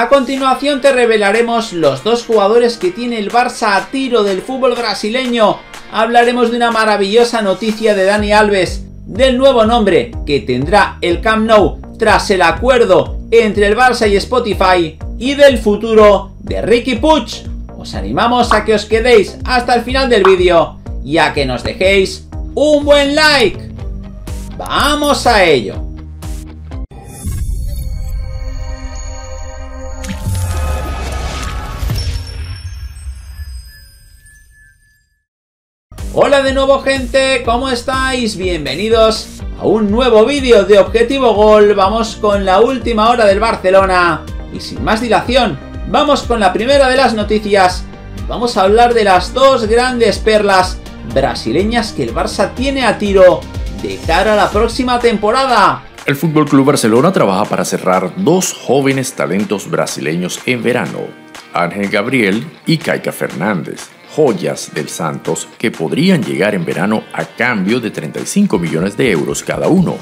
A continuación te revelaremos los dos jugadores que tiene el Barça a tiro del fútbol brasileño. Hablaremos de una maravillosa noticia de Dani Alves, del nuevo nombre que tendrá el Camp Nou tras el acuerdo entre el Barça y Spotify y del futuro de Ricky Puch. Os animamos a que os quedéis hasta el final del vídeo y a que nos dejéis un buen like. ¡Vamos a ello! Hola de nuevo gente, ¿cómo estáis? Bienvenidos a un nuevo vídeo de Objetivo Gol. Vamos con la última hora del Barcelona. Y sin más dilación, vamos con la primera de las noticias. Vamos a hablar de las dos grandes perlas brasileñas que el Barça tiene a tiro de cara a la próxima temporada. El Fútbol Club Barcelona trabaja para cerrar dos jóvenes talentos brasileños en verano, Ángel Gabriel y Caica Fernández joyas del Santos que podrían llegar en verano a cambio de 35 millones de euros cada uno.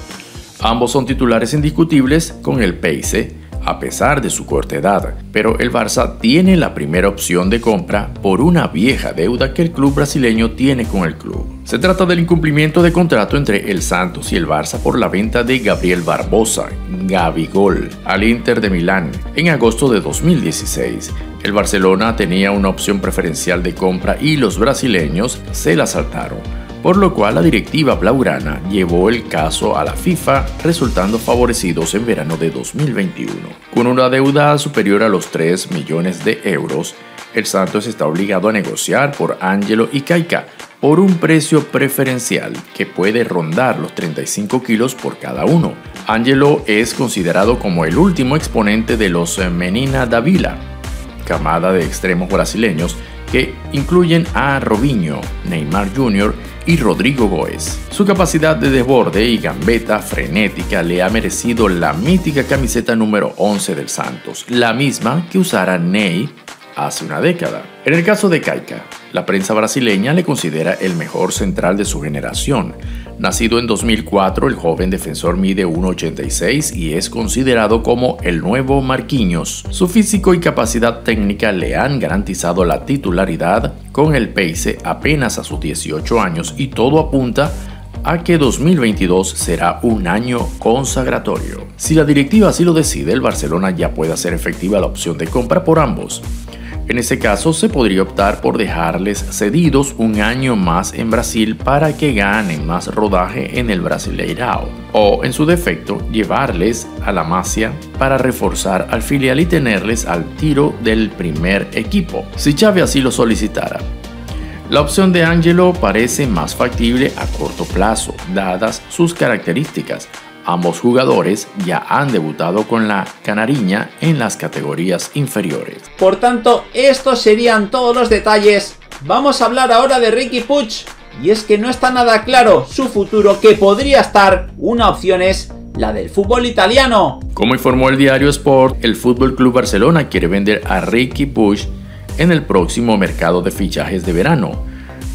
Ambos son titulares indiscutibles con el Peise a pesar de su corta edad, pero el Barça tiene la primera opción de compra por una vieja deuda que el club brasileño tiene con el club. Se trata del incumplimiento de contrato entre el Santos y el Barça por la venta de Gabriel Barbosa, Gabigol, al Inter de Milán en agosto de 2016. El Barcelona tenía una opción preferencial de compra y los brasileños se la saltaron por lo cual la directiva blaugrana llevó el caso a la FIFA, resultando favorecidos en verano de 2021. Con una deuda superior a los 3 millones de euros, el Santos está obligado a negociar por Angelo y Kaika por un precio preferencial que puede rondar los 35 kilos por cada uno. Angelo es considerado como el último exponente de los Menina Davila, camada de extremos brasileños que incluyen a Robinho, Neymar Jr., y Rodrigo Goes. Su capacidad de desborde y gambeta frenética le ha merecido la mítica camiseta número 11 del Santos, la misma que usara Ney hace una década. En el caso de Kaika, la prensa brasileña le considera el mejor central de su generación. Nacido en 2004, el joven defensor mide 1,86 y es considerado como el nuevo Marquinhos. Su físico y capacidad técnica le han garantizado la titularidad con el Peise apenas a sus 18 años y todo apunta a que 2022 será un año consagratorio. Si la directiva así lo decide, el Barcelona ya puede hacer efectiva la opción de compra por ambos. En ese caso, se podría optar por dejarles cedidos un año más en Brasil para que ganen más rodaje en el Brasileirao, o en su defecto, llevarles a la Masia para reforzar al filial y tenerles al tiro del primer equipo, si Xavi así lo solicitara. La opción de Angelo parece más factible a corto plazo, dadas sus características, Ambos jugadores ya han debutado con la Canariña en las categorías inferiores. Por tanto, estos serían todos los detalles. Vamos a hablar ahora de Ricky Puch. Y es que no está nada claro su futuro, que podría estar. Una opción es la del fútbol italiano. Como informó el diario Sport, el Fútbol Club Barcelona quiere vender a Ricky Puch en el próximo mercado de fichajes de verano.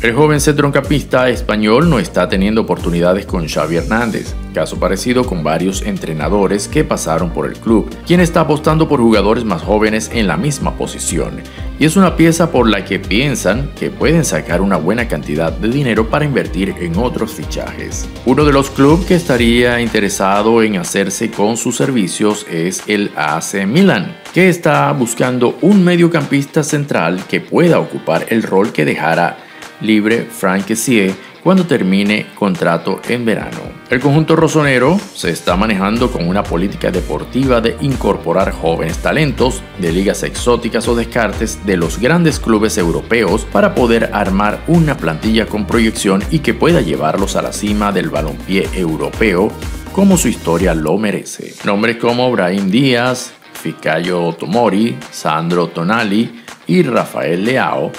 El joven centrocampista español no está teniendo oportunidades con Xavi Hernández, caso parecido con varios entrenadores que pasaron por el club, quien está apostando por jugadores más jóvenes en la misma posición, y es una pieza por la que piensan que pueden sacar una buena cantidad de dinero para invertir en otros fichajes. Uno de los clubes que estaría interesado en hacerse con sus servicios es el AC Milan, que está buscando un mediocampista central que pueda ocupar el rol que dejara libre Frank cuando termine contrato en verano. El conjunto rosonero se está manejando con una política deportiva de incorporar jóvenes talentos de ligas exóticas o descartes de los grandes clubes europeos para poder armar una plantilla con proyección y que pueda llevarlos a la cima del balompié europeo como su historia lo merece. Nombres como Brahim Díaz, Ficayo Tomori, Sandro Tonali y Rafael Leao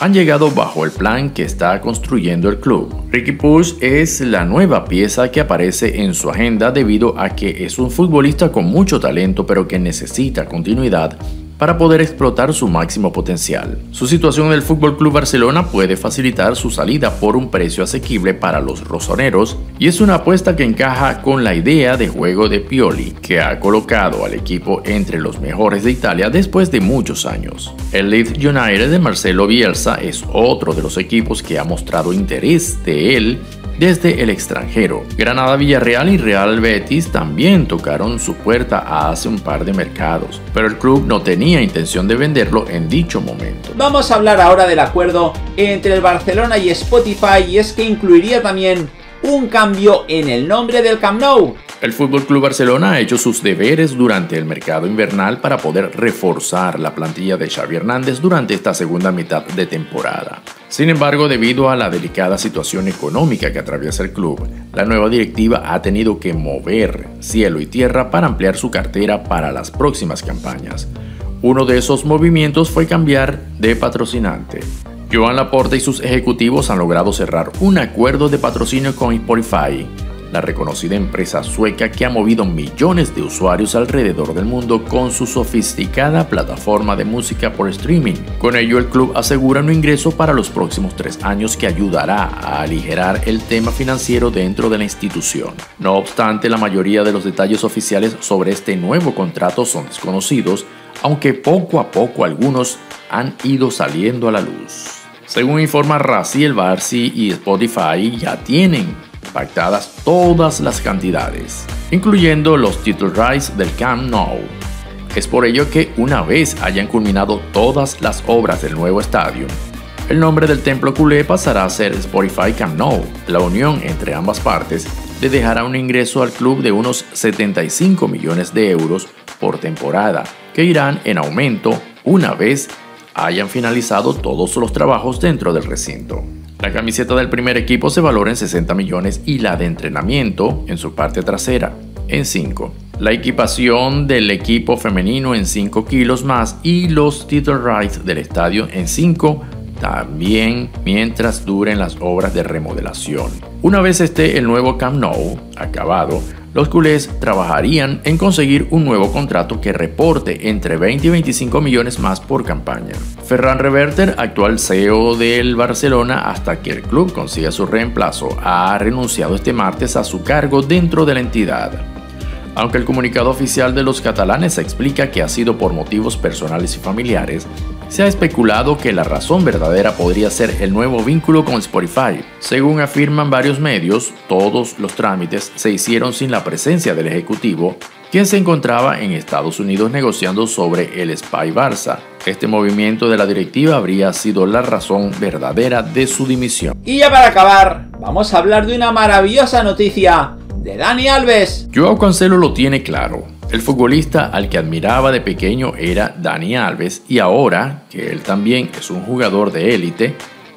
han llegado bajo el plan que está construyendo el club. Ricky Push es la nueva pieza que aparece en su agenda debido a que es un futbolista con mucho talento pero que necesita continuidad para poder explotar su máximo potencial. Su situación en el Fútbol Club Barcelona puede facilitar su salida por un precio asequible para los rosoneros y es una apuesta que encaja con la idea de juego de Pioli, que ha colocado al equipo entre los mejores de Italia después de muchos años. El Leeds United de Marcelo Bielsa es otro de los equipos que ha mostrado interés de él desde el extranjero. Granada, Villarreal y Real Betis también tocaron su puerta hace un par de mercados, pero el club no tenía intención de venderlo en dicho momento. Vamos a hablar ahora del acuerdo entre el Barcelona y Spotify y es que incluiría también un cambio en el nombre del Camp Nou. El Fútbol Club Barcelona ha hecho sus deberes durante el mercado invernal para poder reforzar la plantilla de Xavi Hernández durante esta segunda mitad de temporada. Sin embargo, debido a la delicada situación económica que atraviesa el club, la nueva directiva ha tenido que mover cielo y tierra para ampliar su cartera para las próximas campañas. Uno de esos movimientos fue cambiar de patrocinante. Joan Laporta y sus ejecutivos han logrado cerrar un acuerdo de patrocinio con Spotify, la reconocida empresa sueca que ha movido millones de usuarios alrededor del mundo con su sofisticada plataforma de música por streaming. Con ello, el club asegura un ingreso para los próximos tres años que ayudará a aligerar el tema financiero dentro de la institución. No obstante, la mayoría de los detalles oficiales sobre este nuevo contrato son desconocidos, aunque poco a poco algunos han ido saliendo a la luz. Según informa Razi, Barsi y Spotify ya tienen pactadas todas las cantidades, incluyendo los title rights del Camp Nou. Es por ello que una vez hayan culminado todas las obras del nuevo estadio, el nombre del templo culé pasará a ser Spotify Camp Nou. La unión entre ambas partes le dejará un ingreso al club de unos 75 millones de euros por temporada, que irán en aumento una vez hayan finalizado todos los trabajos dentro del recinto. La camiseta del primer equipo se valora en 60 millones y la de entrenamiento en su parte trasera en 5. La equipación del equipo femenino en 5 kilos más y los title rights del estadio en 5 también mientras duren las obras de remodelación. Una vez esté el nuevo Camp Nou acabado, los culés trabajarían en conseguir un nuevo contrato que reporte entre 20 y 25 millones más por campaña. Ferran Reverter, actual CEO del Barcelona hasta que el club consiga su reemplazo, ha renunciado este martes a su cargo dentro de la entidad. Aunque el comunicado oficial de los catalanes explica que ha sido por motivos personales y familiares, se ha especulado que la razón verdadera podría ser el nuevo vínculo con Spotify. Según afirman varios medios, todos los trámites se hicieron sin la presencia del Ejecutivo, quien se encontraba en Estados Unidos negociando sobre el Spy Barça. Este movimiento de la directiva habría sido la razón verdadera de su dimisión. Y ya para acabar, vamos a hablar de una maravillosa noticia de Dani Alves. Joao Cancelo lo tiene claro el futbolista al que admiraba de pequeño era Dani Alves y ahora, que él también es un jugador de élite,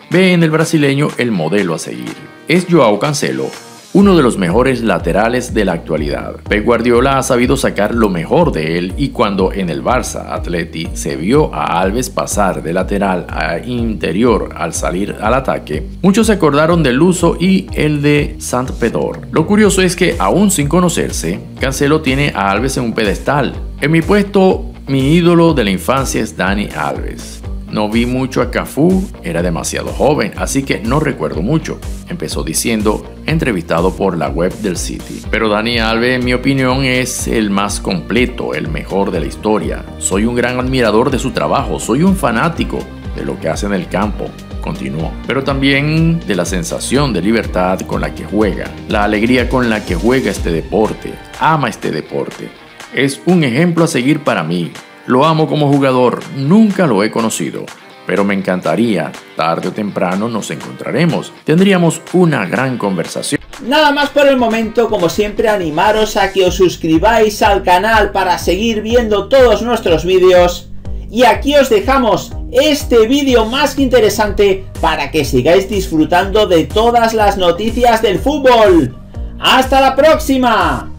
ve en el brasileño el modelo a seguir. Es Joao Cancelo, uno de los mejores laterales de la actualidad. Pep Guardiola ha sabido sacar lo mejor de él y cuando en el Barça Atleti se vio a Alves pasar de lateral a interior al salir al ataque, muchos se acordaron del uso y el de Sant Pedor. Lo curioso es que aún sin conocerse, Cancelo tiene a Alves en un pedestal. En mi puesto, mi ídolo de la infancia es Dani Alves. No vi mucho a Cafú, era demasiado joven, así que no recuerdo mucho, empezó diciendo, entrevistado por la web del City. Pero Dani Alves, en mi opinión, es el más completo, el mejor de la historia. Soy un gran admirador de su trabajo, soy un fanático de lo que hace en el campo, continuó, pero también de la sensación de libertad con la que juega, la alegría con la que juega este deporte, ama este deporte. Es un ejemplo a seguir para mí, lo amo como jugador, nunca lo he conocido, pero me encantaría, tarde o temprano nos encontraremos, tendríamos una gran conversación. Nada más por el momento, como siempre animaros a que os suscribáis al canal para seguir viendo todos nuestros vídeos. Y aquí os dejamos este vídeo más que interesante para que sigáis disfrutando de todas las noticias del fútbol. ¡Hasta la próxima!